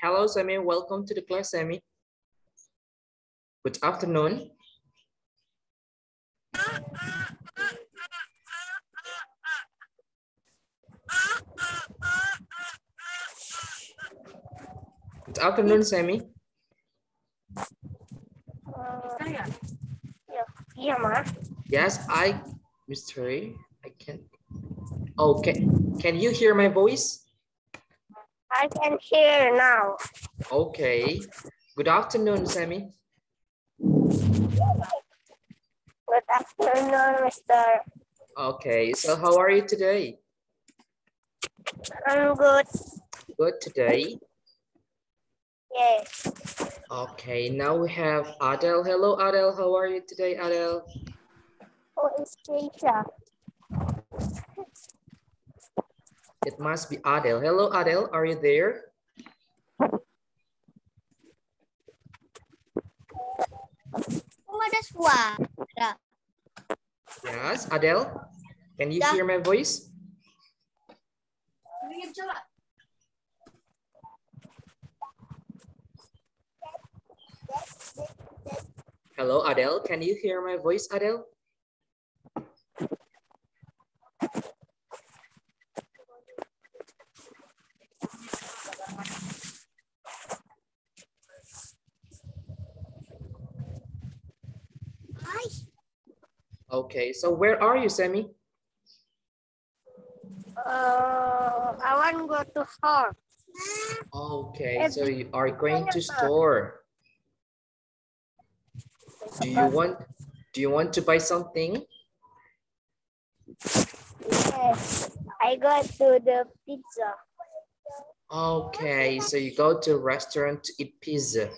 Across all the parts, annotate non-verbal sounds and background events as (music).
hello, Sammy. Welcome to the class, Sammy. Good afternoon. Good afternoon, Sammy. Yeah, yeah, ma. Yes, I, Mr. I can. Oh, okay, can you hear my voice? I can hear now. Okay. Good afternoon, Sammy. Good afternoon, Mister. Okay, so how are you today? I'm good. Good today. Yes. Okay, now we have Adele. Hello, Adele. How are you today, Adele? Who is teacher? It must be Adele. Hello, Adele. Are you there? Ada suara. Yes, Adele. Can you hear my voice? Hello, Adele. Can you hear my voice, Adele? Okay, so where are you, Sammy? Uh, I want to go to home. Okay, so you are going to store. Do you want do you want to buy something? Yes. I go to the pizza. Okay, so you go to a restaurant to eat pizza.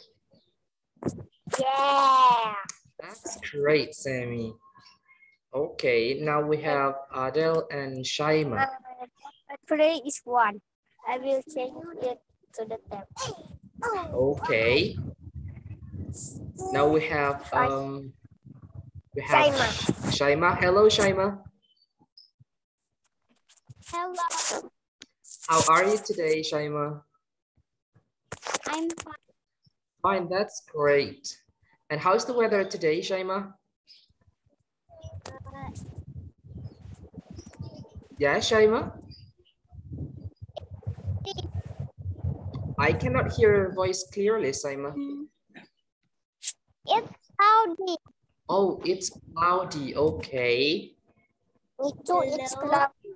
Yeah. That's great, Sammy. Okay, now we have Adele and Shaima. Uh, three is one. I will change it to the tab. Okay. Now we have um we have Shaima. Shaima. Hello, Shaima. Hello. How are you today, Shaima? I'm fine. Fine, that's great. And how's the weather today, Shaima? Yeah, Shaima? I cannot hear your voice clearly, Shaima. It's cloudy. Oh, it's cloudy. Okay. Me too. It's cloudy.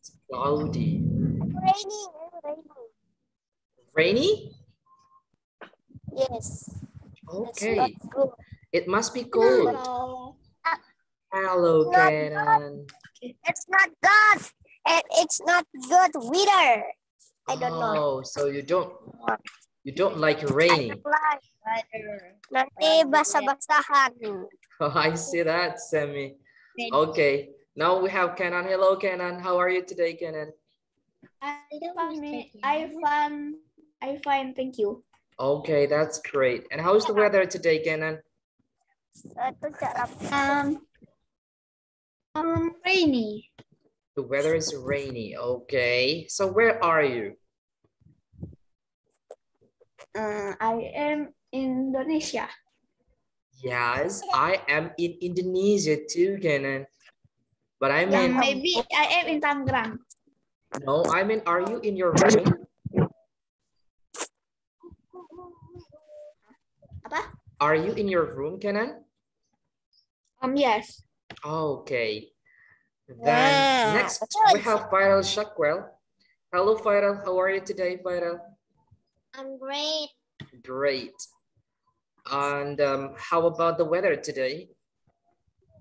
It's cloudy. Raining. Raining. Rainy? Yes. Okay. It must be cold. No. Ah. Hello, Not Kenan. It's not good. And it's not good weather. I don't know. Oh, so you don't you don't like rainy. Nanti basah-basahan. (laughs) Oh, I see that, Sammy. Okay. Now we have Kenan. Hello, Kenan. How are you today, Kenan? I find I find thank you. Okay, that's great. And how's the weather today, Kenan? Itu cara Um, um rainy. The weather is rainy. Okay. So where are you? Uh, I am in Indonesia. Yes, I am in Indonesia too, Kenan. But I Yeah, mean, maybe I am in Tangerang. no, I mean, are you in your room? Apa? Are you in your room, Kenan? Um yes. Okay. Then Yeah, next we have Viral Shackwell. Hello, Viral. How are you today, Viral? I'm great. Great. And um, how about the weather today?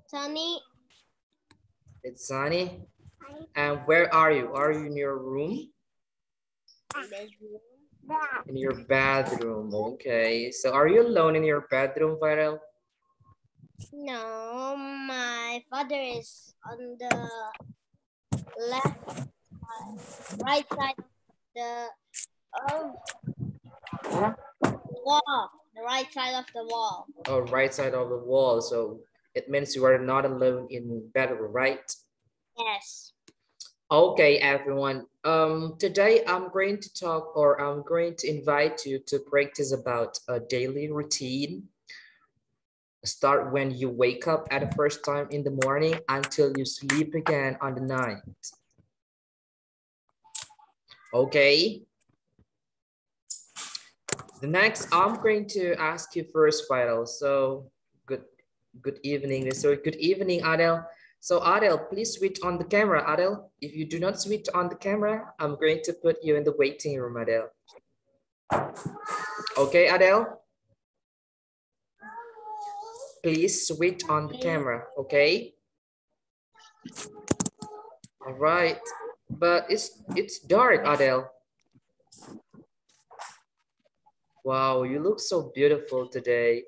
Sunny. It's sunny. And where are you? Are you in your room? In your bedroom. Okay. So are you alone in your bedroom, Viral? No, my father is on the left, uh, right side of the oh, wall. The right side of the wall. Oh, right side of the wall. So it means you are not alone in bedroom, right? Yes. Okay, everyone. Um, today I'm going to talk or I'm going to invite you to practice about a daily routine. Start when you wake up at the first time in the morning until you sleep again on the night. Okay. The next, I'm going to ask you first, Vital. So good, good evening. So good evening, Adele. So Adele, please switch on the camera, Adele. If you do not switch on the camera, I'm going to put you in the waiting room, Adele. Okay, Adele? Please switch on the camera, okay? All right, but it's it's dark, Adele. Wow, you look so beautiful today.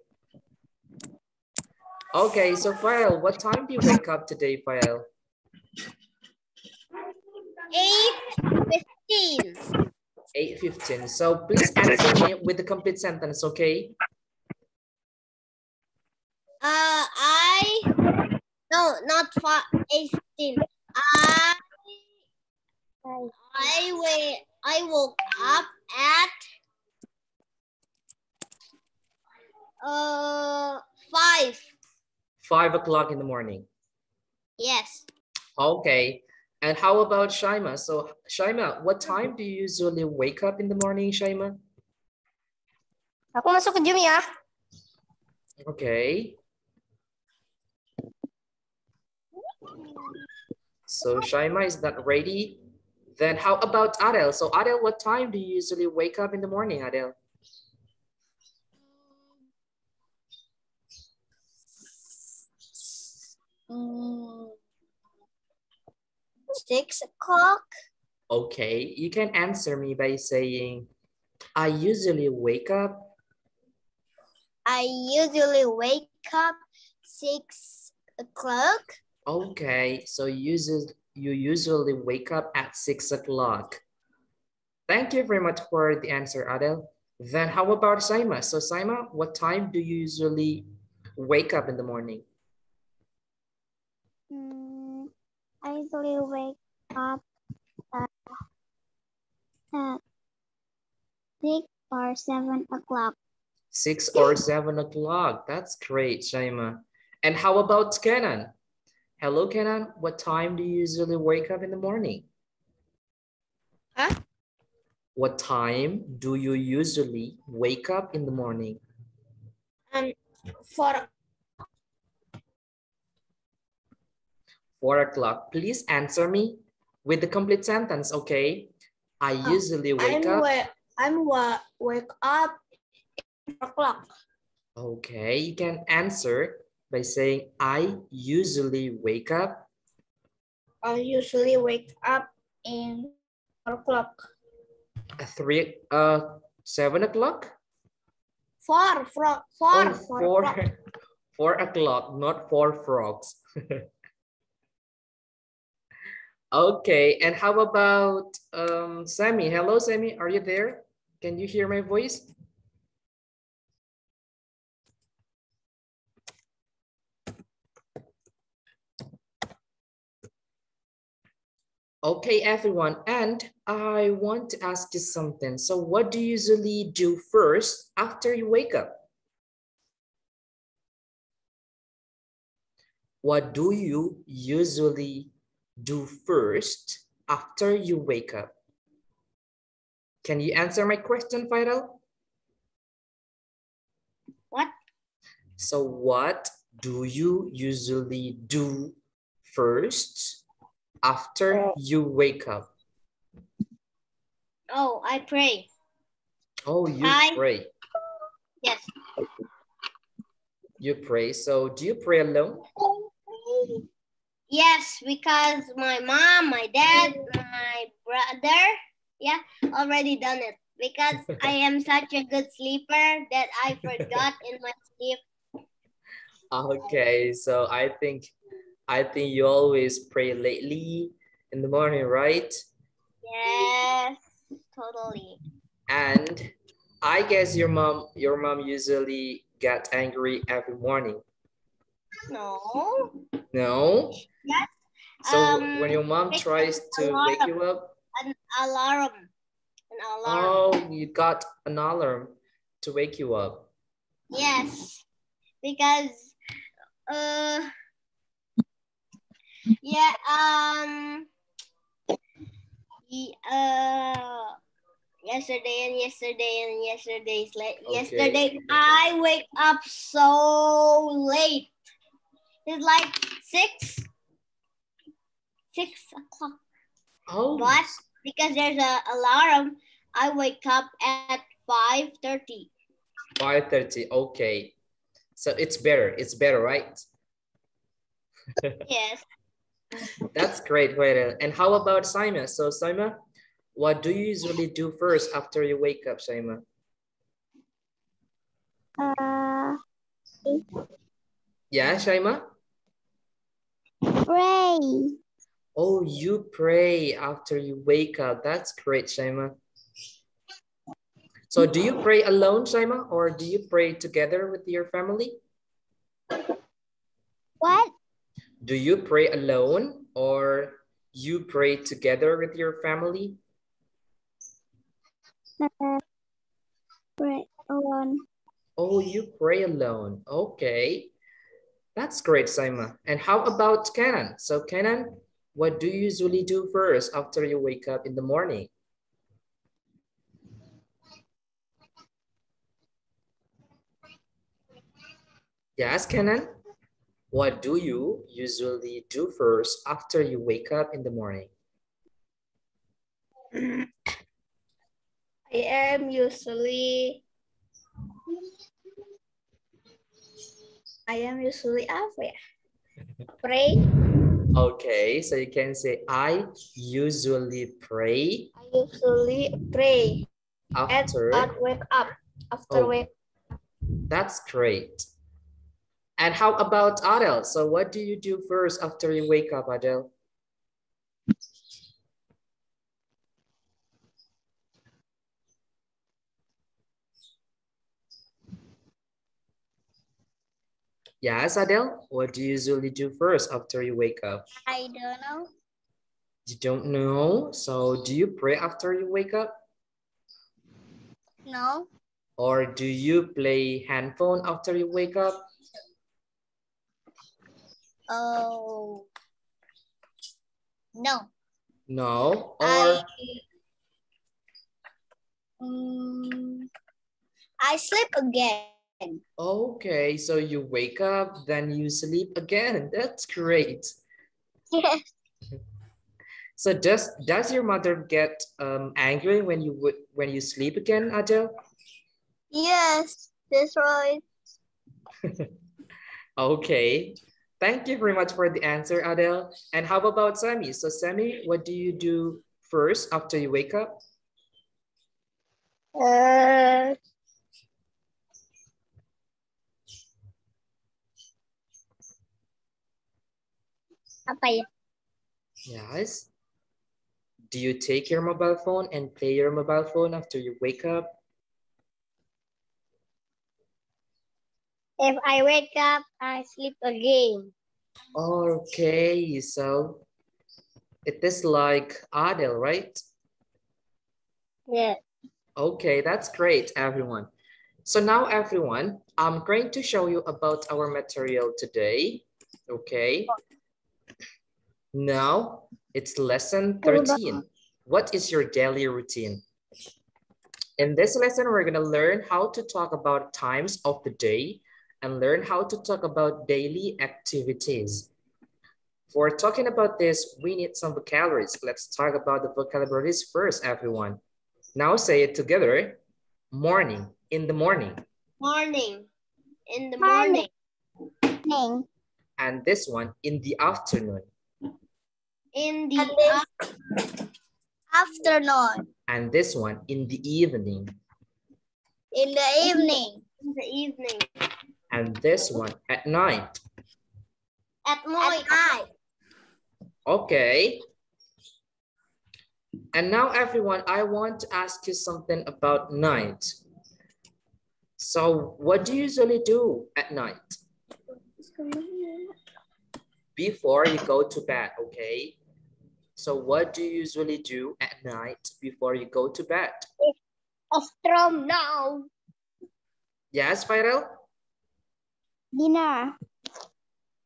Okay, so Fael, what time do you wake up today, Fael? 8.15. 8.15. So please answer me with the complete sentence, okay? Uh, I, no, not 8.15. I, I, wait, I woke up at uh, 5. Five o'clock in the morning. Yes. Okay. And how about Shaima? So Shaima, what time do you usually wake up in the morning, Shaima? Aku masuk ke gym ya. Okay. So Shaima is not ready. Then how about Adele? So Adele, what time do you usually wake up in the morning, Adele? Mm, six o'clock. Okay, you can answer me by saying, I usually wake up. I usually wake up six o'clock. Okay, so you you usually wake up at six o'clock. Thank you very much for the answer, Adele. Then how about Saima? So Saima, what time do you usually wake up in the morning? Mm, I usually wake up at, at six or seven o'clock. Six or seven o'clock. That's great, Shaima. And how about Kenan? Hello, Kenan. What time do you usually wake up in the morning? Huh? What time do you usually wake up in the morning? Um, four four o'clock. Please answer me with the complete sentence, okay? I Uh, usually wake I'm up. Wa I'm wa wake up four o'clock. Okay, you can answer by saying I usually wake up. I usually wake up in four o'clock. At three, uh, seven o'clock? Four, four, four, Oh, four four, o'clock. (laughs) four o'clock, not four frogs. (laughs) okay, and how about um, Sammy? Hello, Sammy, are you there? Can you hear my voice? Okay, everyone, and I want to ask you something. So what do you usually do first after you wake up? What do you usually do first after you wake up? Can you answer my question, Faisal? What? So what do you usually do first after oh. you wake up? Oh, I pray. Oh, you I- pray. Yes. You pray. So do you pray alone? Yes, because my mom, my dad, my brother, yeah, already done it. Because I (laughs) am such a good sleeper that I forgot in my sleep. (laughs) Okay, so I think I think you always pray lately in the morning, right? Yes, totally. And I guess your mom your mom usually get angry every morning. No, No? Yes. So Um, when your mom tries to wake you up, An alarm. An alarm. oh, you got an alarm to wake you up. Yes, because uh yeah um uh yesterday and yesterday and yesterday's late Okay. yesterday I wake up so late. It's like six six o'clock. Oh, But because there's a alarm, I wake up at five thirty. 5.30, okay. So it's better, it's better, right? (laughs) Yes. That's great, Hueda. And how about Simon? So Simon, what do you usually do first after you wake up, Simon? Uh, Yeah, Shaima? pray. Oh, you pray after you wake up. That's great, Shaima. So do you pray alone, Shaima, or do you pray together with your family? What? Do you pray alone or you pray together with your family? Uh, pray alone. Oh, you pray alone. Okay. That's great, Saima. And how about Kenan? So Kenan, what do you usually do first after you wake up in the morning? Yes, Kenan? What do you usually do first after you wake up in the morning? I am usually I am usually apa ya? Pray. Okay, so you can say, I usually pray I usually pray after. wake up. After Oh. wake That's great. And how about Adele? So what do you do first after you wake up, Adele? Yes, Adele, what do you usually do first after you wake up? I don't know. You don't know? So do you pray after you wake up? No. Or do you play handphone after you wake up? Oh. No. No. Or I Mm, I sleep again. okay, so you wake up, then you sleep again. That's great. Yes. (laughs) So does does your mother get um, angry when you would when you sleep again, Adele? Yes, that's right. (laughs) Okay. Thank you very much for the answer, Adele. And how about Sammy? So Sammy, what do you do first after you wake up? Uh, apa ya? Yes. Do you take your mobile phone and play your mobile phone after you wake up? If I wake up, I sleep again. Okay, so it is like Adele, right? Yeah. Okay, that's great, everyone. So now, everyone, I'm going to show you about our material today. Okay. Now, it's lesson 13. What is your daily routine? In this lesson, we're going to learn how to talk about times of the day and learn how to talk about daily activities. For talking about this, we need some vocabularies. Let's talk about the vocabularies first, everyone. Now say it together. Morning, in the morning. Morning. In the Morning. morning. Morning. And this one, in the afternoon. In the And this- af- Afternoon. And this one, in the evening. In the evening. in the evening. And this one, at night. At At night. night. Okay. And now everyone, I want to ask you something about night. So what do you usually do at night? before you go to bed, okay? So what do you usually do at night before you go to bed? Ostrom now. Yes, Viral? Dinner.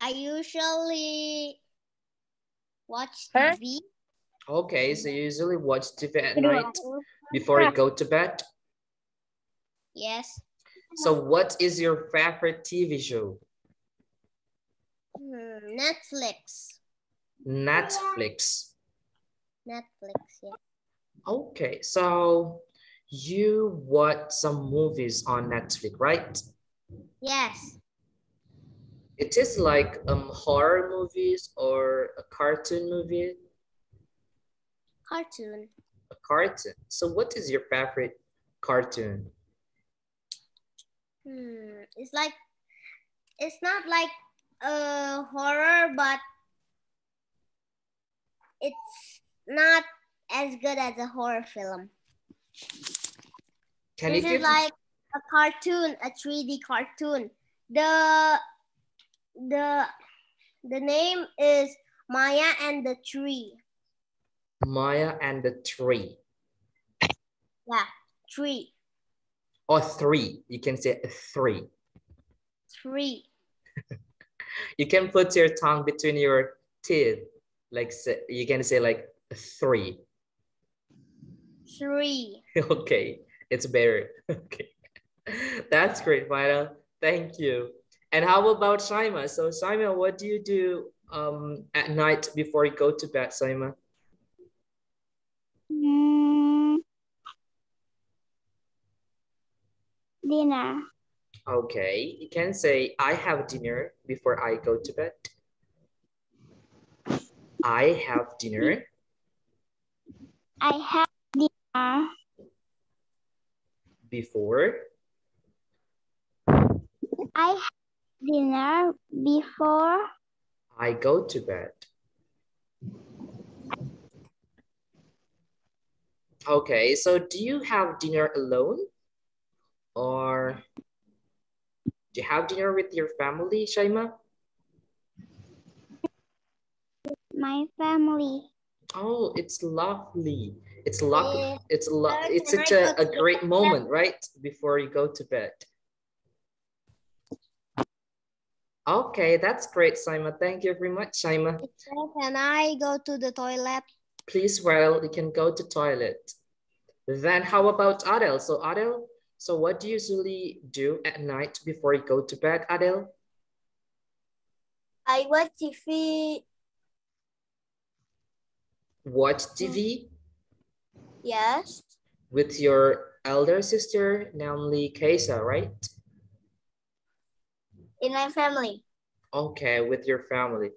I usually watch Huh? TV. Okay, so you usually watch TV at night before you go to bed. Yes. So what is your favorite TV show? Hmm, Netflix. Netflix. Netflix, yeah. Okay, so you watch some movies on Netflix, right? Yes. It is like um horror movies or a cartoon movie, Cartoon. a cartoon. So what is your favorite cartoon? Hmm. It's like it's not like a horror, but it's not as good as a horror film. Can this you is like a cartoon, a 3D cartoon. The the the name is Maya and the Tree. Maya and the Tree Yeah, tree, or three? You can say three. Three. You can put your tongue between your teeth, like say, you can say like three. Three. (laughs) okay, it's better. (laughs) Okay, that's great, Vida. Thank you. And how about Shaima? So Shaima, what do you do um, at night before you go to bed, Shaima? Mm. Dinner. Okay, you can say I have dinner before I go to bed. I have dinner. I have dinner before I have dinner before I go to bed. Okay, so do you have dinner alone? Or do you have dinner with your family, Shaima? my family. Oh, it's lovely. It's lovely. It's lo it's such a, a great moment, right? Before you go to bed. Okay, that's great, Shaima. Thank you very much, Shaima. Can I go to the toilet? Please, well, you can go to toilet. Then how about Adele? So Adele, so what do you usually do at night before you go to bed, Adele? I watch TV. Watch hmm. TV Yes. with your elder sister, namely Kesa, right? In my family. Okay, with your family.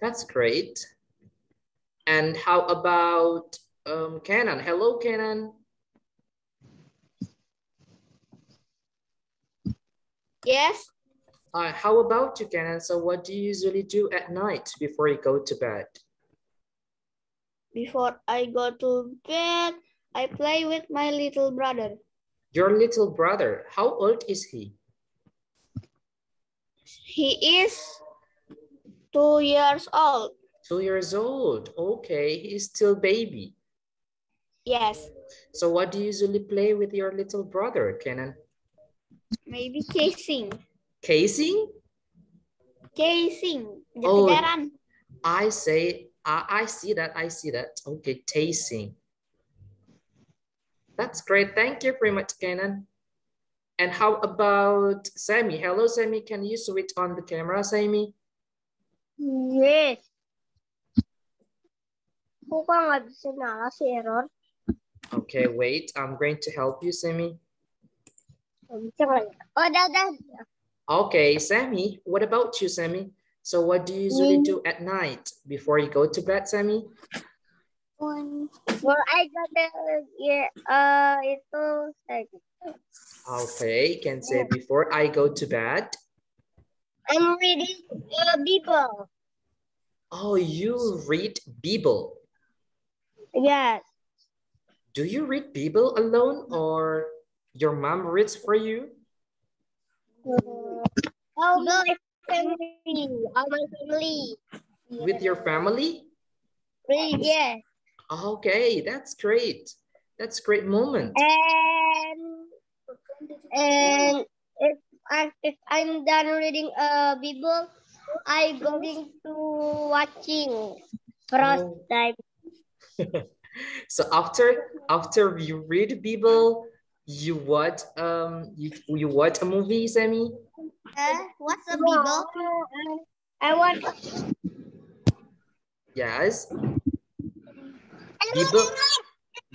That's great. And how about um, Canon? Hello, Canon. Yes. Uh, how about you, Canon? So what do you usually do at night before you go to bed? Before I go to bed, I play with my little brother. Your little brother, how old is he? He is two years old. Two years old. Okay, he's still baby. Yes, So what do you usually play with your little brother, Kenan? maybe casing. Casing? Casing. Oh. I say, I, I see that, I see that. Okay, tasting. That's great. Thank you very much, Kenan. And how about Sammy? Hello, Sammy. Can you switch on the camera, Sammy? Yes. Kok nggak bisa nyala sih error? Okay, wait. I'm going to help you, Sammy. Nggak bisa nggak ya? Oh. Okay, Sammy, what about you, Sammy? So what do you usually do at night before you go to bed, Sammy? One. Well, I got the, yeah, uh, itu, Okay, you can say before I go to bed. I'm reading uh, Bible. Oh, you read Bible. Yes. Do you read Bible alone or your mom reads for you? Oh, no, my family. All my family. with your family? Yes. Okay, that's great. That's great moment. And and if I if I'm done reading a Bible, I'm going to watching Frost Oh. Time. (laughs) So after after you read Bible, you watch um you you watch a movie, Sammy? Uh, what's a Bible? I want. Yes. Bible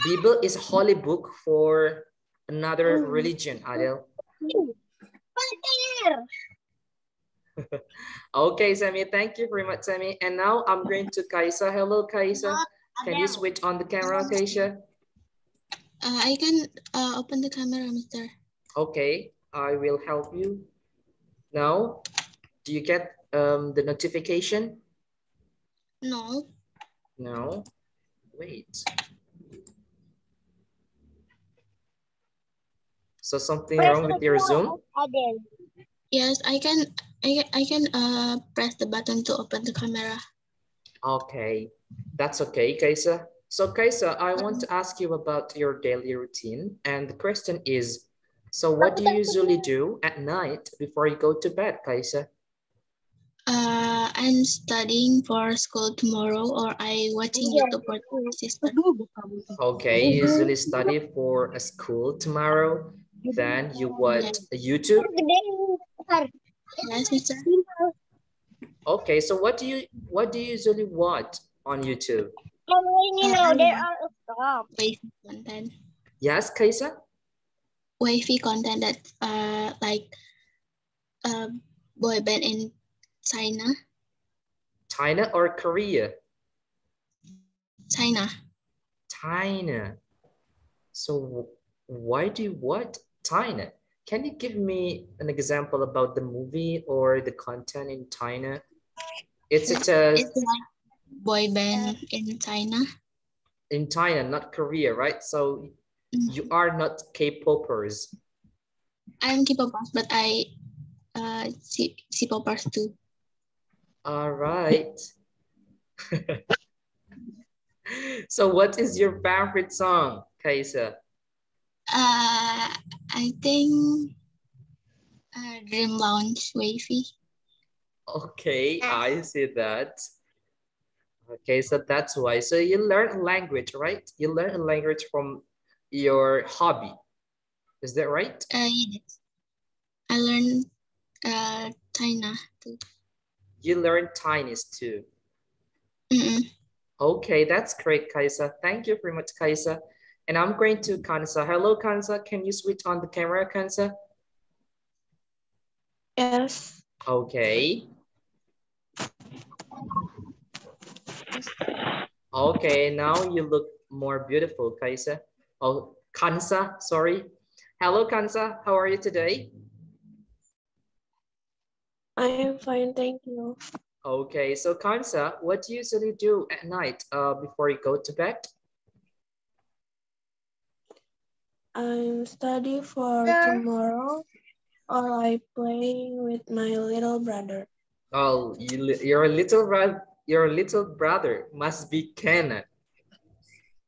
Bible is a holy book for another religion, Adel. (laughs) Okay, Sammy, thank you very much, Sammy. And now I'm going to Kaisa. Hello, Kaisa. Can you switch on the camera, Kaisa? Uh, I can uh, open the camera, Mister. Okay, I will help you. Now, do you get um, the notification? No. No. Wait. So something wrong with your Zoom? Yes, I can. I can- I can uh press the button to open the camera. Okay, that's okay, Kaisa. So Kaisa, I want to ask you about your daily routine. And the question is, so what do you usually do at night before you go to bed, Kaisa? Uh, I'm studying for school tomorrow, or I watching YouTube for my sister. Okay, you usually study for a school tomorrow. Then you watch YouTube. Yes, Mister. Okay, so what do you what do you usually watch on YouTube? You know, there are a stop. WayV content. Yes, Kaisa? WayV content that uh like uh boy band in China. China or Korea? China. China. So why do you watch China? Can you give me an example about the movie or the content in China? It's it's a, It's like boy band in China. in China, not Korea, right? So Mm. you are not K-popers. I'm K-pop, but I uh C-popers too. All right. (laughs) so what is your favorite song, Kaisa? Uh, I think uh, Dream Launch WayV. Okay, I see that. Okay, so that's why. So you learn language, right? You learn a language from your hobby. Is that right? Uh, yes. I learned uh China too. You learn Chinese too. Mm-mm. Okay, that's great, Kaisa. Thank you very much, Kaisa. And I'm going to Kansa. Hello, Kansa. Can you switch on the camera, Kansa? Yes. Okay. Okay, now you look more beautiful, Kaisa. Oh, Kansa, sorry. Hello, Kansa. How are you today? I am fine, thank you. Okay, so Kansa, what do you usually do at night uh, before you go to bed? I'm study for Sir. tomorrow or I play with my little brother. Oh, you, your little brother, your little brother must be Kenan,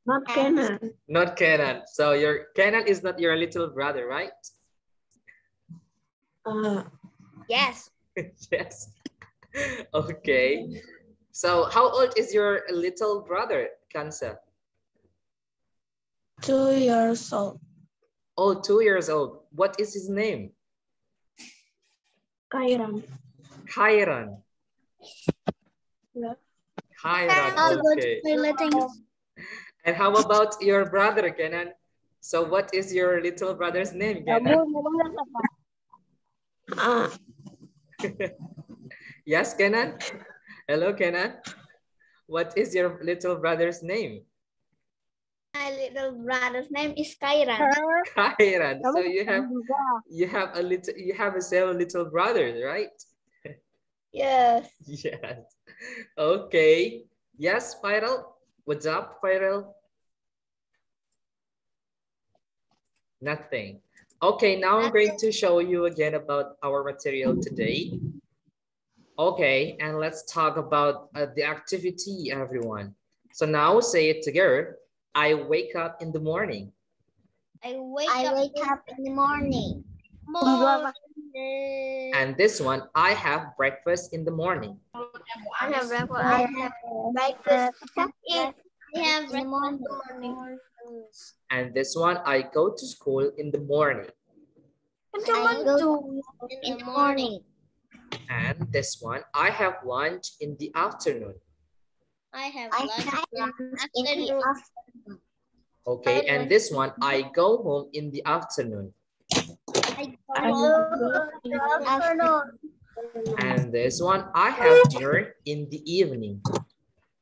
Not Kenan. not Kenan. So your Kenan is not your little brother, right? Uh, Yes. (laughs) yes. okay. So how old is your little brother, Kansa? two years old. Oh, two years old. What is his name? Kairam. Khairan. Yeah. Khairan, okay. And how about your brother, Kenan? So what is your little brother's name, Kenan? Uh, (laughs) yes, Kenan? Hello, Kenan? What is your little brother's name? My little brother's name is Kyran. Khairan. So you have you have a little you have a several little brothers, right? Yes. (laughs) Yes. Okay. Yes, Viral. What's up, Viral? Nothing. Okay, now I'm going to show you again about our material today. Okay, and let's talk about uh, the activity, everyone. So now say it together. I wake up in the morning. I wake I up wake up in the morning. morning. And this one, I have breakfast in the morning. I have breakfast. I have breakfast. Eat. I have In the morning. And this one, I go to school in the morning. I go to in the morning. And this one, I have lunch in the afternoon. I have I lunch have in lunch the in the afternoon. afternoon. Okay, and this one, I go home in the afternoon. I I go go in the afternoon. And this one, I have dinner in the evening.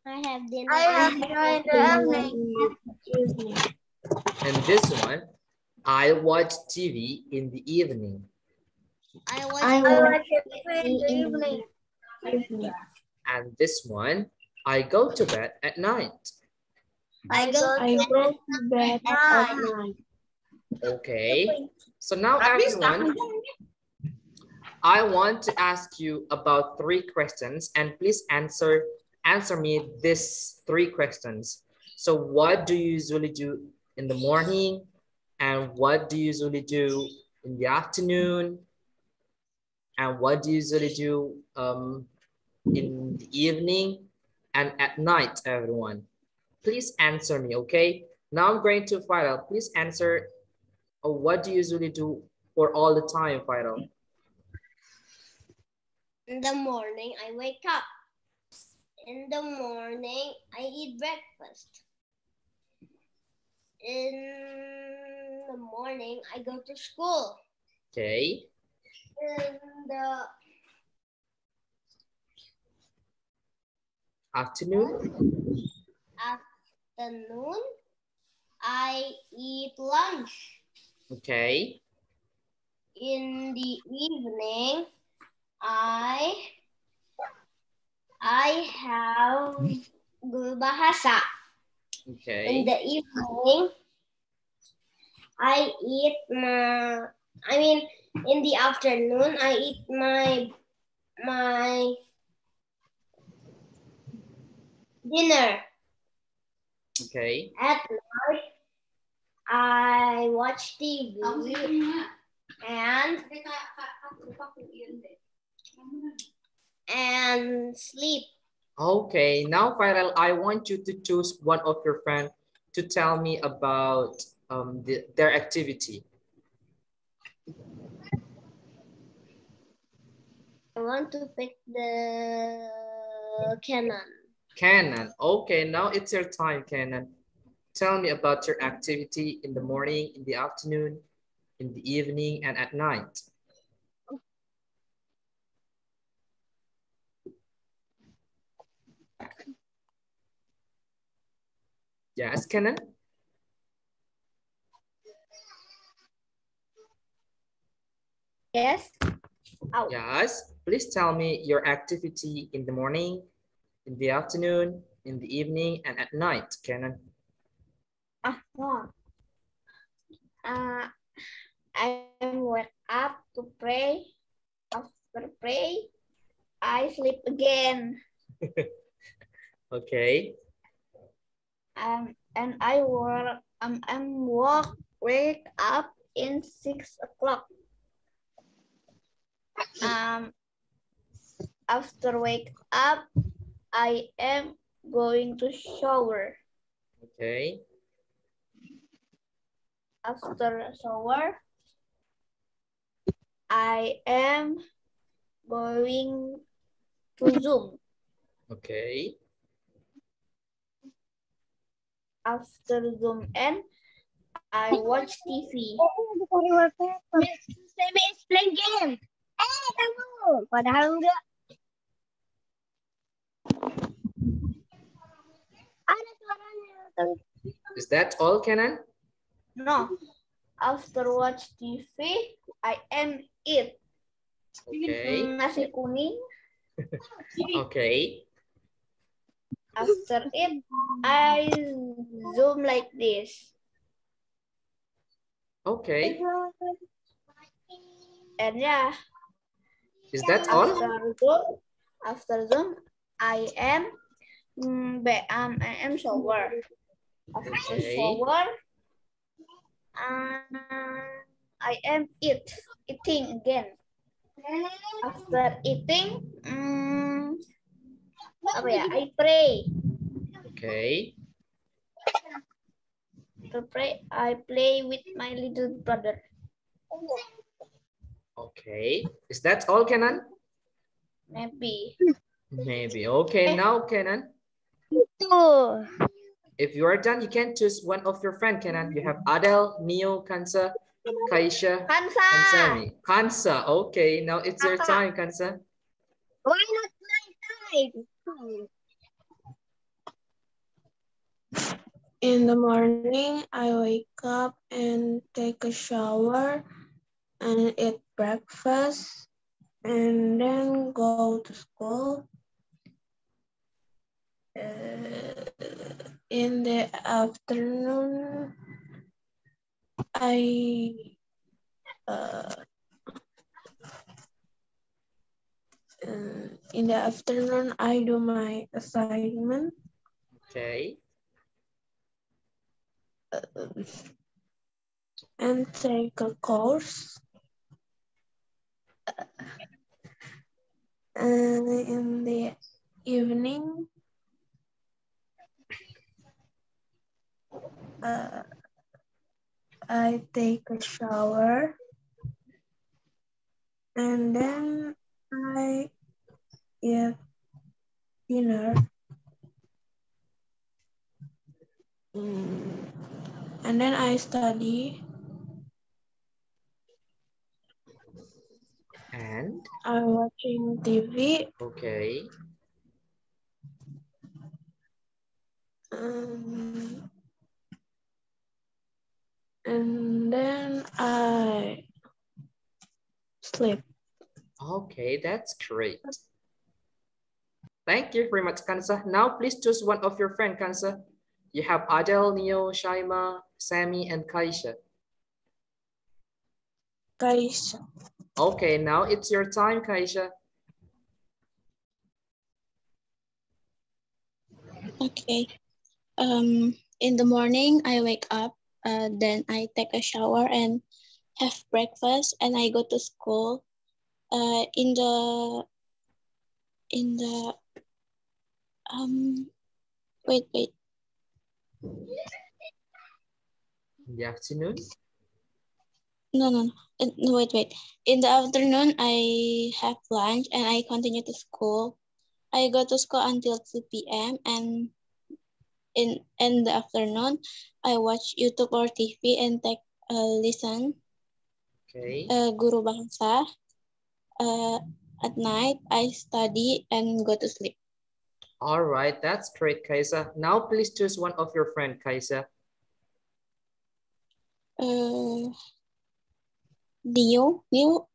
I have dinner. I have dinner in the evening. And this one, I watch TV in the evening. I watch I I watch it in the evening. Evening. And this one, I go to bed at night. I go I go to bed at night. Okay, so now everyone, I want to ask you about three questions and please answer answer me these three questions. So what do you usually do in the morning and what do you usually do in the afternoon and what do you usually do um, in the evening and at night, everyone? Please answer me, okay? Now I'm going to Final. Please answer uh, what do you usually do for all the time, Final? in the morning. I wake up. In the morning, I eat breakfast. In the morning, I go to school. Okay. In the Afternoon. afternoon, I eat lunch. Okay. In the evening, I I have guru bahasa. In the evening, I eat my. I mean, in the afternoon, I eat my my dinner. Okay. At night, I watch TV and and sleep. Okay. Now, Final, I want you to choose one of your friends to tell me about um, the, their activity. I want to pick the cannon. Cannon. Okay. Now it's your time, Cannon. Tell me about your activity in the morning, in the afternoon, in the evening, and at night. Yes, Canon? Yes. Yes, please tell me your activity in the morning, in the afternoon, in the evening, and at night, Canon. Ah, no. Uh, I wake up to pray. After pray, I sleep again. (laughs) Okay, Um, and I work. Um, I'm walk. Wake up in six o'clock. Um, after wake up, I am going to shower. okay, After shower, I am going to Zoom. okay, After Zoom end, I watch TV. Let me explain game. Eh, kamu. Padahal enggak. Ada suaranya. is that all, Kenan? No. After watch TV, I am eat Okay, nasi kuning. (laughs) okay, After it, I zoom like this. okay. And yeah, Is that all? after zoom, After Zoom, I am mm, be- um, I am shower. After Okay. shower, uh, I am eat eating again. After eating, mm, apa ya? I pray. Okay. To pray, I play with my little brother. Okay. Is that all, Kenan? Maybe. Maybe. Okay, eh. now, Kenan. Two. If you are done, you can choose one of your friend, Kenan. You have Adele, Neo, Kansa, Kaisha, Kansa. and Sammy. Kansa. Okay, now it's your time, Kansa. Why not my time? In the morning, I wake up and take a shower and eat breakfast and then go to school. Uh, in the afternoon, I uh, uh, in the afternoon, I do my assignment. Okay. and take a course. And in the evening, uh, I take a shower and then I eat dinner. Mm, And then I study And, I'm watching TV. okay. Um, and then I sleep. Okay, that's great. Thank you very much, Kansa. Now, please choose one of your friend, Kansa. You have Adele, Neo, Shaima, Sammy, and Kaisha. Kaisha. Okay, now it's your time, Kaisha. okay. Um, in the morning, I wake up, uh, then I take a shower and have breakfast, and I go to school. Uh, in the in the um, wait, wait. In the afternoon. No, no, no. Uh, Wait, wait. In the afternoon, I have lunch and I continue to school. I go to school until 2 p.m. and in in the afternoon, I watch YouTube or TV and take a listen Okay. uh, guru bahasa. Uh, at night, I study and go to sleep. All right, that's great, Kaisa. Now, please choose one of your friend, Kaisa. Uh, Neo, Neo,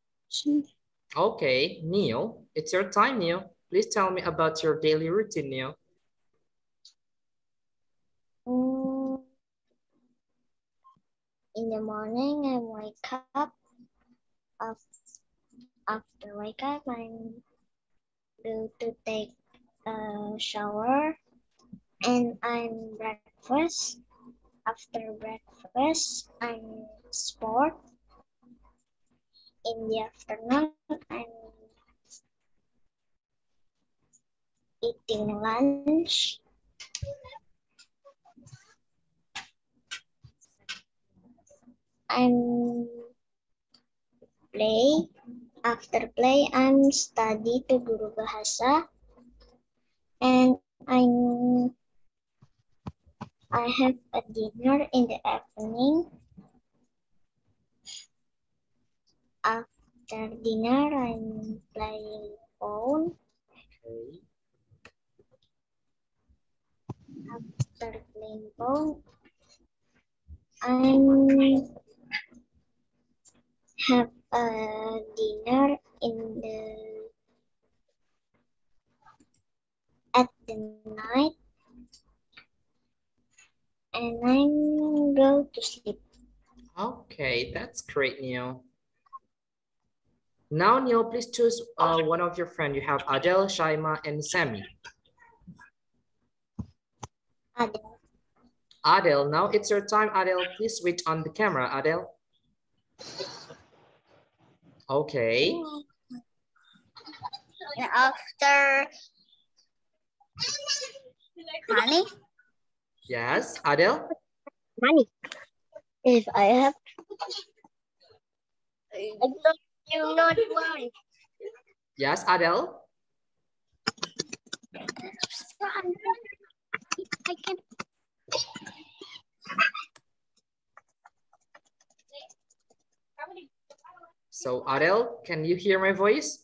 Okay, Neo, it's your time, Neo. Please tell me about your daily routine, Neo. Mm. In the morning, I wake up. Af- After wake up, I'm go to take a shower and I'm breakfast. After breakfast, I'm sport. In the afternoon, I'm eating lunch. I'm play. After play, I'm study to guru bahasa, and I'm I have a dinner in the evening. After dinner, I'm playing phone. After playing phone, I'm have a dinner in the at the night and I'm go to sleep. Okay, that's great, Neo. Now, Neil, please choose uh, one of your friends. You have Adele, Shaima, and Sammy. Adele. Adele, now it's your time. Adele, please switch on the camera, Adele. Okay. And after honey, Yes, Adele. Money. If I have, I don't, you not worry. Yes, Adele. I can. So Adele, can you hear my voice?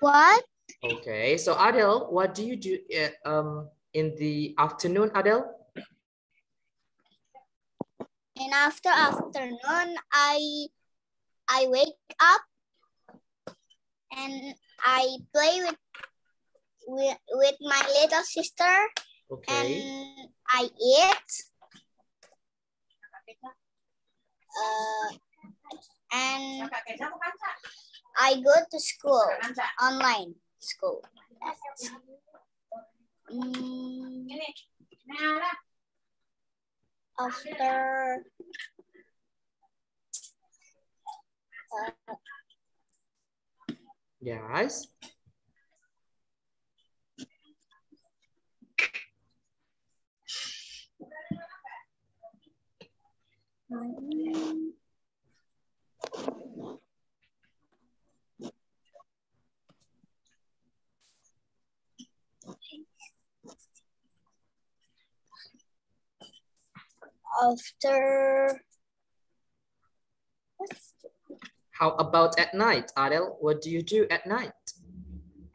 What? Okay, so Adele, what do you do uh, um, in the afternoon, Adele? and after afternoon, I I wake up and I play with with, with my little sister Okay, and I eat. Uh, and I go to school, online school. Mm, after uh, yes. After How about at night, Adele? What do you do at night?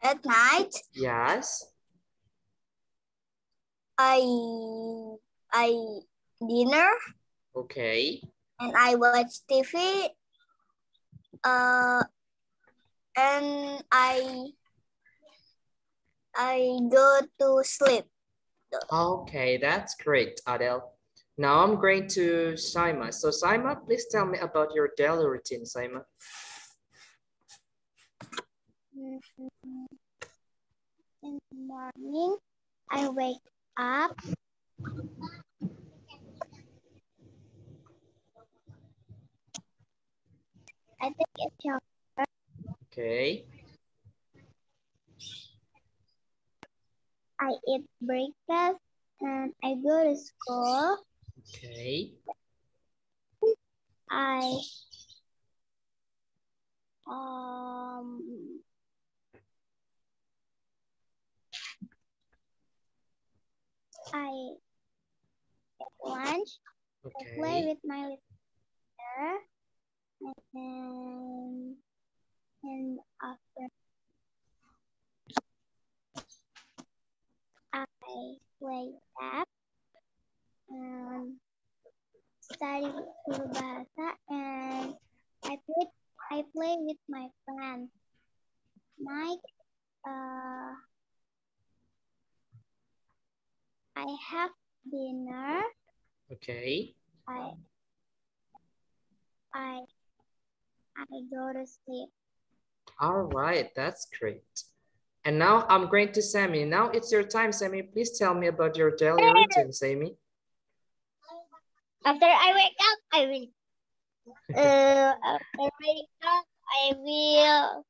at night Yes. I I dinner Okay. and I watch TV. Uh, and I I go to sleep. Okay, that's great, Adele. Now I'm going to Saima. So Saima, please tell me about your daily routine, Saima. In the morning, I wake up. I take a shower. Okay. I eat breakfast and I go to school. Okay. I um I get lunch. I play with my sister, and after I wake up and study guru and I play I play with my friends. Night, uh, I have dinner. Okay. I I I go to sleep. All right, that's great. And now I'm going to Sammy. Now it's your time, Sammy. Please tell me about your daily routine, Sammy. After I wake up, I will. Uh, after I wake up, I will.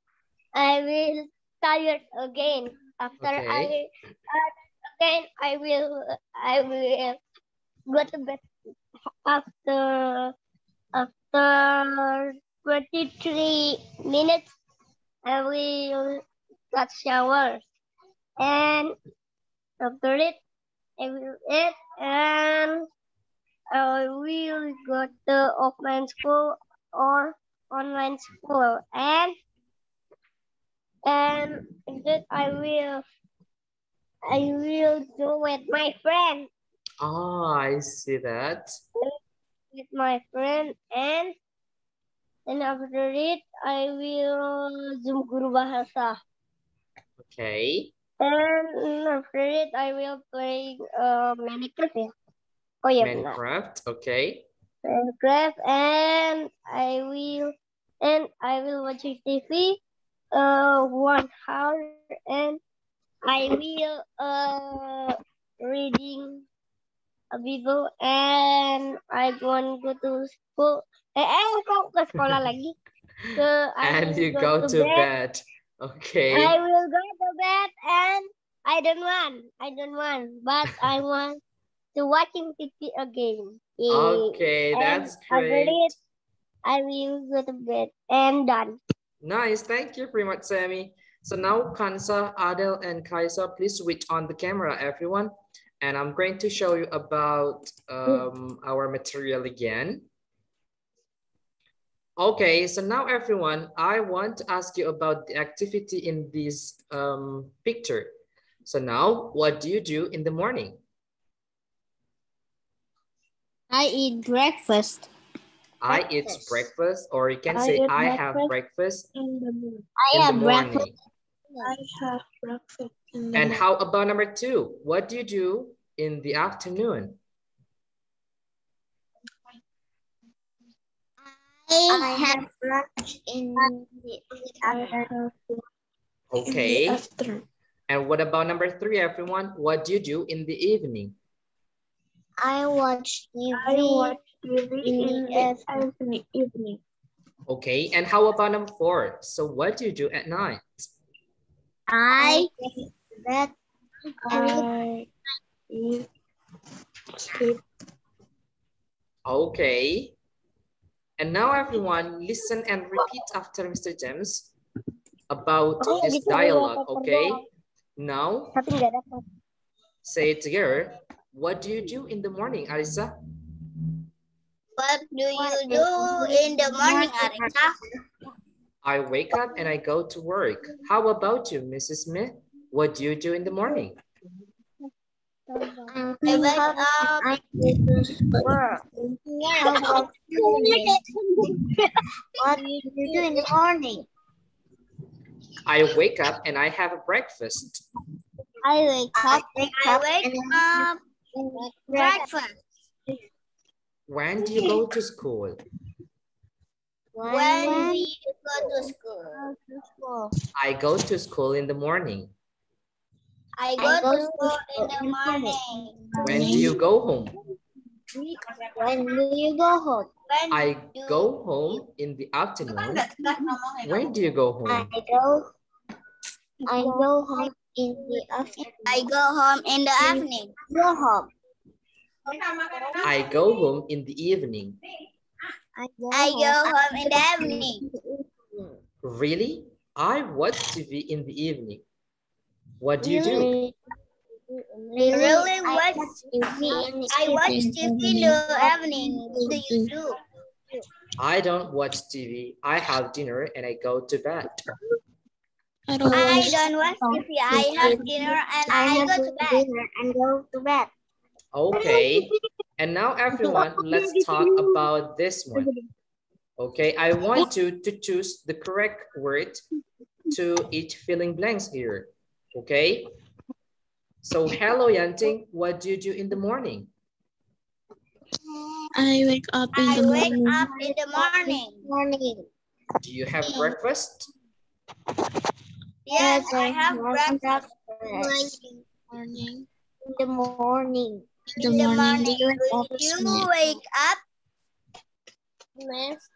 I will tired again. After I Okay. start again, I will. I will go to bed. After after twenty three minutes, I will get shower, and after it, I will eat and. I will go to offline school or online school and and that I will I will do with my friend Ah, I see that. with my friend and and after it I will Zoom Guru Bahasa Okay. and after it I will play uh Minecraft. Oh benar. Minecraft. Okay. paragraph and I will and I will watch TV uh one hour and I will uh reading a Bible and I going go to school. Eh, eh ke sekolah lagi? So and you go, to bed. Okay. I will go to bed and I don't want. I don't want, but I (laughs) want to watching TV again. Okay, And that's great. believe I will go to bed and done. Nice, thank you very much, Sammy. So now Kansa, Adel, and Kaisa, please switch on the camera, everyone. And I'm going to show you about um, our material again. Okay, so now everyone, I want to ask you about the activity in this um, picture. So now, what do you do in the morning? I eat breakfast I eat Breakfast. breakfast, or you can I say I have breakfast In the morning. I have breakfast. I have breakfast And morning. how about number two? What do you do in the afternoon? I have lunch in the I have in Okay. the afternoon. And what about number three, everyone? What do you do in the evening? I watch TV. I watch TV in in the the evening. evening. Okay. And how about number four? So what do you do at night? I that I eat, sleep. Okay. And now everyone listen and repeat after Mr. James about this dialogue, okay? doang. Now Tapi nggak dapat. say it together. What do you do in the morning, Arisa? What do you do in the morning, Arisa? I wake up and I go to work. How about you, Mrs. Smith? What do you do in the morning? I I wake up. I go to work. How about you? What do you do in the morning? I wake up and I have a breakfast. I wake up. I wake I up wake and up. Breakfast. When do you go to school? When When we go to school. I go to school in the morning. I go, I go to to school in school the in the morning. When do you go home? when will you go home? When I do- go home in the afternoon. When do you go home? I home? go I go home in the afternoon. I go home in the evening. go home. I go home in the evening. I go, I go home in the evening. Really? I watch TV in the evening. What do you do? Really? Really I watch watch TV in the I watch TV in the evening. What do you do? I don't watch TV. I have dinner and I go to bed. I don't I watch don't watch TV. I have dinner and I I go to to bed. and go to bed. Okay. And now everyone, let's talk about this one. Okay, I want you to choose the correct word to each filling blanks here. Okay. So hello Yanting, what do you do in the morning? I wake up in I the wake morning. up in the morning. Morning. Do you have breakfast? Yes, I have breakfast. morning. In the morning. In In the the morning, morning, do you when have you snack? wake up, let's.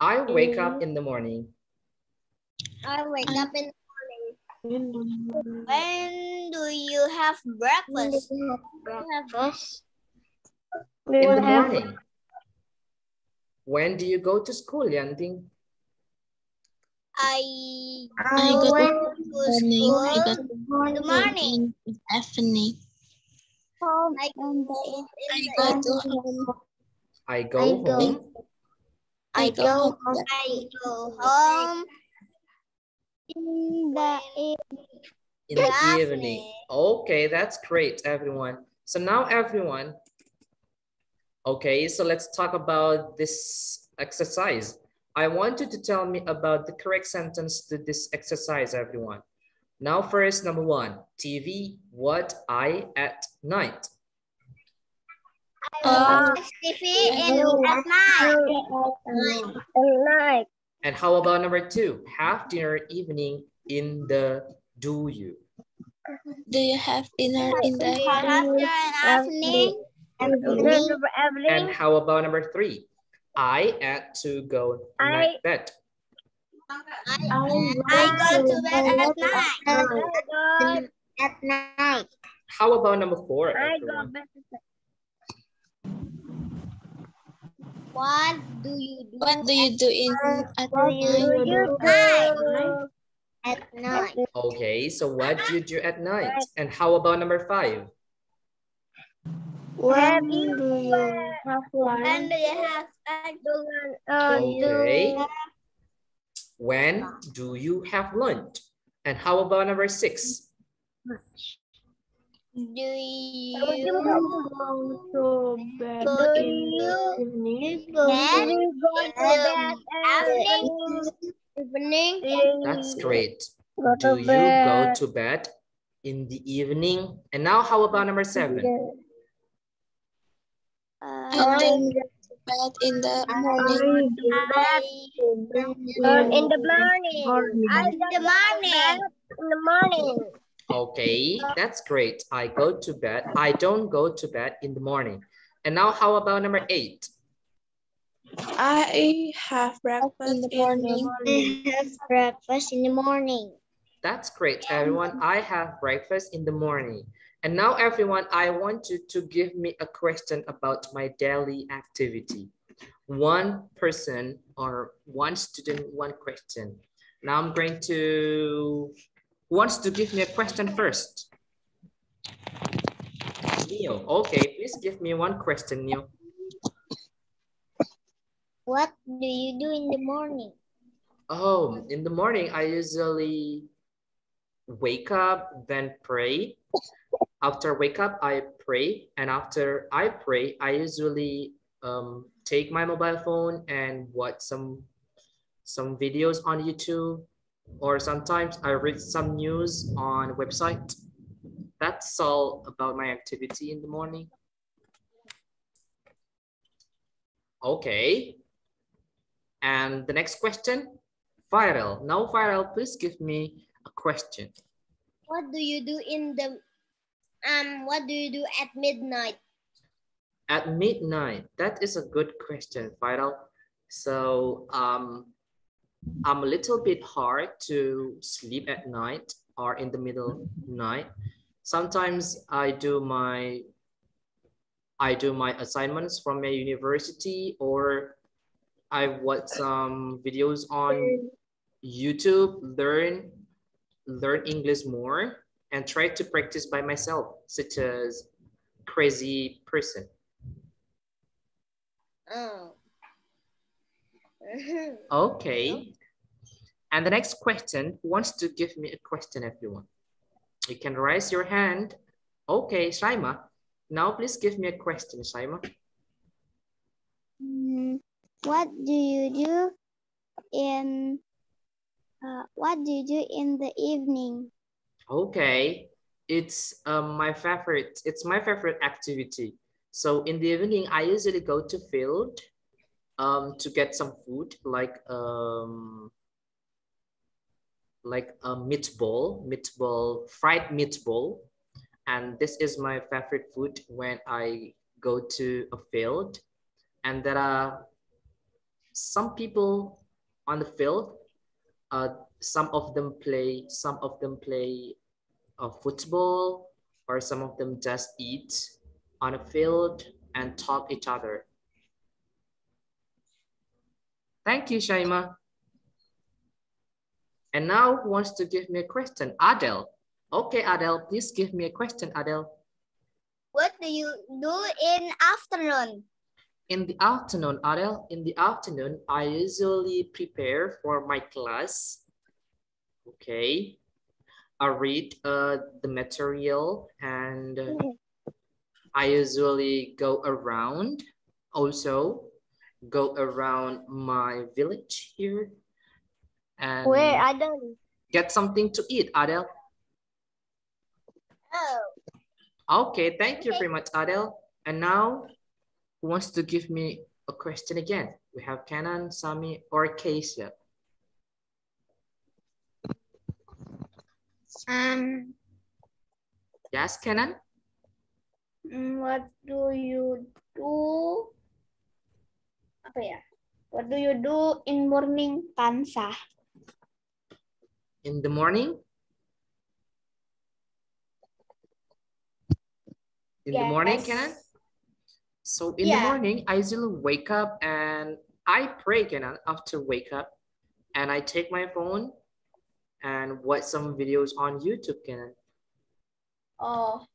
I wake up mm. in the morning. I wake up in In the morning. When do you have breakfast? Breakfast. In the morning. When do you go to school, Yanting? I I go to go I school go in the morning. in evening. I go in I go to home. I go I go- home. I go home. I go home in the in the The evening. evening. Okay, that's great, everyone. So now everyone, okay, so let's talk about this exercise. I want you to tell me about the correct sentence to this exercise, everyone. Now first, number one, TV, what I at night. Uh, TV in at night. At night. And how about number two? Have dinner evening in the do you? Do you have dinner in the evening. Evening. And how about number three? I had to go I- night bed. I go to bed at night. At night. How about number four? I go everyone? What do you do What do you do in at What do you night? at night? Okay, so what do you do at night? And how about number five? When do you have When lunch? do you have Uh, Okay. When do you have lunch? And how about number six? do do you you go to bed in the evening? Then Do you go to bed evening evening That's great. Go Do to you go bed. to bed in the evening? And now how about number seven? I don't go to bed in the morning. Uh, in the morning. In the morning in the morning. Okay, that's great. I go to bed. I don't go to bed in the morning. And now how about number eight? I have breakfast in the morning. I have breakfast in the morning That's great, everyone. I have breakfast in the morning. And now, everyone, I want you to give me a question about my daily activity. One person or one student, one question. Now I'm going to, who wants to give me a question first? Neil, okay, please give me one question, Neil. what do you do in the morning Oh, in the morning, I usually wake up, then pray. After wake up, I pray. And after I pray, I usually um, take my mobile phone and watch some, some videos on YouTube. Or sometimes I read some news on website. That's all about my activity in the morning. Okay. And the next question, Viral. Now, Viral, please give me a question. what do you do in the um what do you do at midnight At midnight, that is a good question, Viral. So um, I'm a little bit hard to sleep at night or in the middle night. Sometimes I do my I do my assignments from my university or I watch some videos on YouTube, learn learn English more and try to practice by myself, such as crazy person. oh Okay. And the next question, wants to give me a question, everyone? You can raise your hand. Okay, Shaima. Now please give me a question, Shaima. Mm, what do you do in uh, what do you do in the evening Okay, it's um, my favorite. It's my favorite activity. So in the evening, I usually go to field um, to get some food, like um, like a meatball, meatball, fried meatball, and this is my favorite food when I go to a field. And there are some people on the field. Uh, some of them play, some of them play uh, football, or some of them just eat on a field and talk each other. Thank you, Shaima. And now who wants to give me a question? Adele. Okay, Adele, please give me a question, Adele. what do you do in afternoon In the afternoon, Adele, in the afternoon, I usually prepare for my class. Okay. I read uh, the material and uh, I usually go around also go around my village here and Where I don't. get something to eat, Adele. oh Okay, thank you very much, Adele. And now Who wants to give me a question again? We have Kenan, Sami, or Keisha. Um, Yes, Kenan? mm, what do you do? Apa ya? What do you do in morning, Kansa? In the morning? In the morning, Yes. Kenan? So in the morning, I usually wake up and I pray, Kenan, after wake up. And I take my phone and watch some videos on YouTube, Kenan. Oh,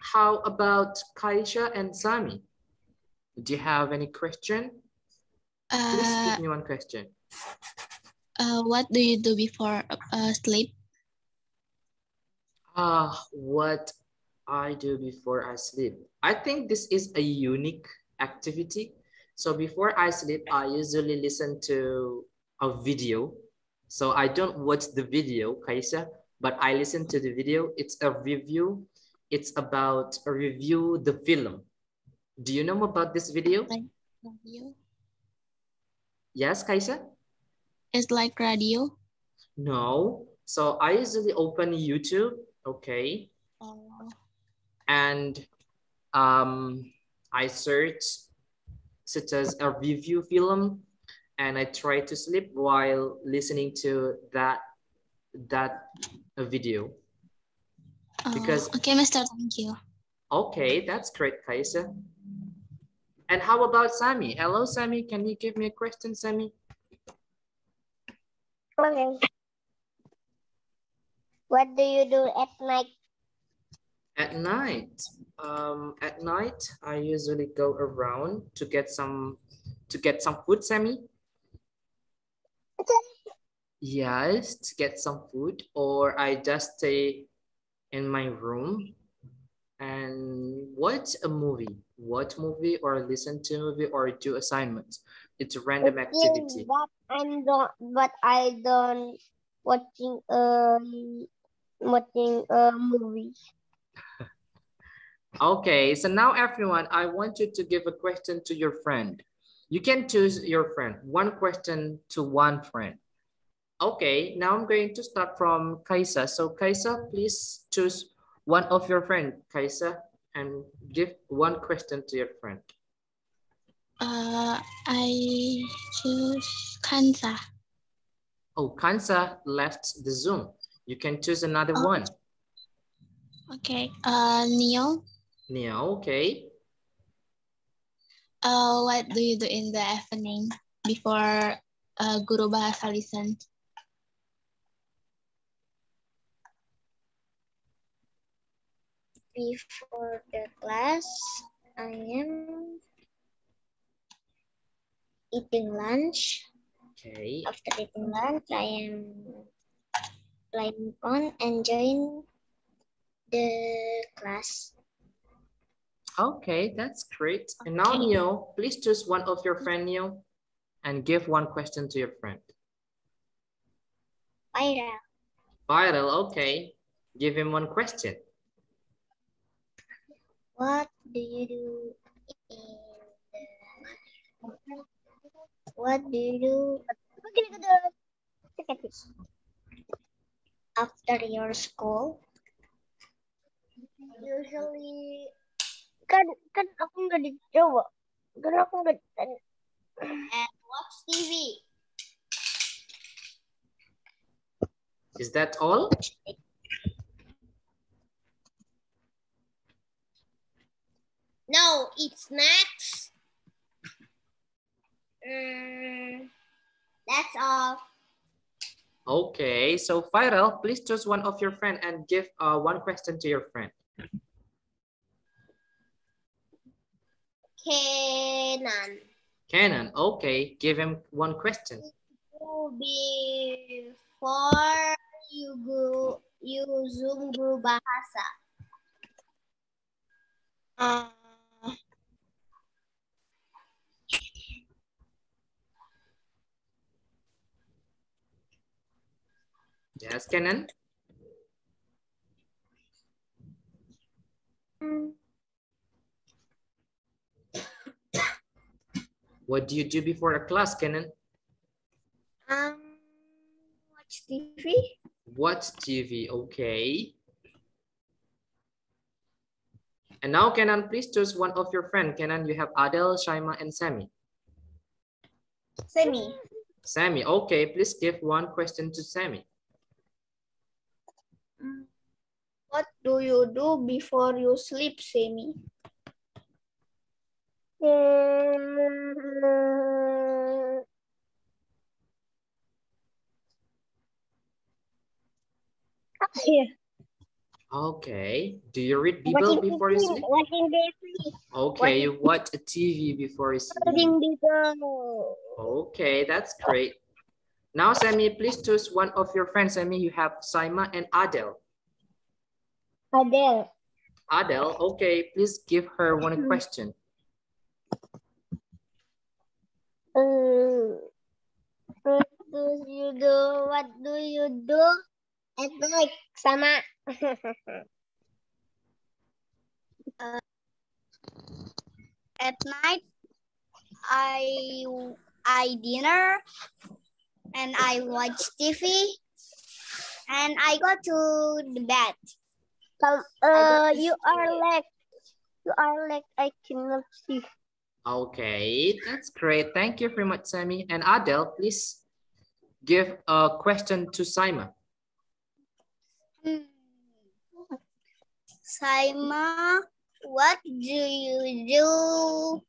How about Kaisha and Sami? Do you have any question? Please Uh, give me one question. uh, what do you do before uh, sleep? Ah, what I do before I sleep. I think this is a unique activity. So before I sleep, I usually listen to a video. So I don't watch the video, Kaisa, but I listen to the video. It's a review. It's about a review the film. Do you know about this video? Radio. Yes, Kaisa? It's like radio. No. So I usually open YouTube, okay? Oh, and um, I search such as a review film and I try to sleep while listening to that that uh, video. oh, Because- okay, Mister. Thank you. Okay, that's great, Kaisa. And how about Sammy? Hello, Sammy. Can you give me a question, Sammy? Okay. What do you do at night? At night, um, at night, I usually go around to get some to get some food, Sammy. Yes, to get some food, or I just stay in my room and watch a movie, watch movie or listen to movie or do assignments. It's a random It activity. But I'm don't. But I don't watching um watching a movie. (laughs) Okay, so now everyone, I want you to give a question to your friend. You can choose your friend, one question to one friend. Okay, now I'm going to start from Kaisa. So Kaisa, please choose one of your friend, Kaisa, and give one question to your friend. Uh, I choose Kansa. Oh, Kansa left the Zoom. You can choose another Oh. one. Okay. Uh, Neo. Neo, okay. Uh, what do you do in the evening before uh, Guru Bahasa listen? Before the class, I am eating lunch. Okay, After eating lunch, I am playing phone, join the class. okay, that's great. And now Okay. Neo, please choose one of your friend, Neo, and give one question to your friend. Ira, Viral, okay. Give him one question. What do you do in the what do you do after your school? Usually kan kan aku nggak dicoba. Kan aku nggak And watch TV. Is that all? No, it's snacks. Mm, that's all. Okay, so Viral, please choose one of your friend and give uh, one question to your friend. Kenan. Canon, okay, give him one question. Before you go, you Zoom guru bahasa. Uh, Yes, Canon. What do you do before a class, Kenan? Um, watch TV. Watch TV, okay. And now, Kenan, please choose one of your friends. Kenan, you have Adele, Shaima, and Sammy. Semi. Sammy, okay, please give one question to Sammy. What do you do before you sleep, Semi? Mm, yeah. Okay. Do you read Bible Watching before you sleep? Watching TV. Okay, you watch a TV before you sleep. Watching Bible. Okay, that's great. Now, Sammy, please choose one of your friends. Sammy, you have Saima and Adele. Adele. Adele, okay, please give her one question. Uh, what do you do? What do you do at night? Sama. (laughs) At night, I I dinner and I watch TV and I go to the bed. Some, uh, you are like, you are like, I cannot see. Okay, that's great. Thank you very much, Sammy. And Adele, please give a question to Saima. Hmm. Saima, what do you do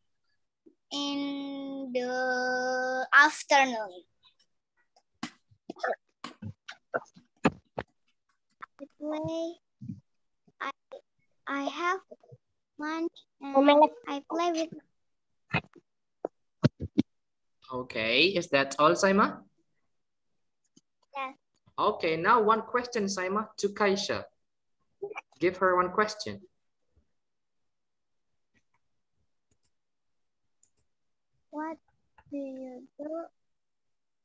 in the afternoon? I play. I I have lunch and Omelette. I play with Okay, is that all, Saima? Yes. Okay, now one question, Saima, to Kaisha. Give her one question. What do you do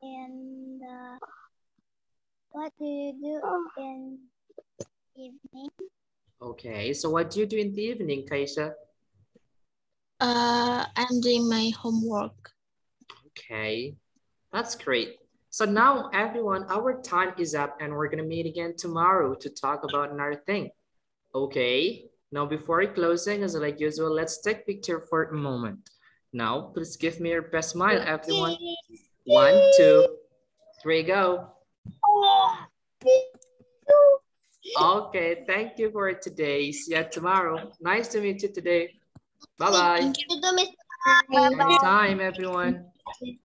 in the What do you do in evening? Okay, so what do you do in the evening, Kaisha? Uh, I'm doing my homework. Okay, that's great. So now everyone, our time is up and we're gonna meet again tomorrow to talk about another thing. Okay, now before closing, as like usual, let's take picture for a moment. Now, please give me your best smile, everyone. One, two, three, go. Okay, thank you for today. See you tomorrow. Nice to meet you today. Bye-bye. Thank you, Mr. Anytime, everyone.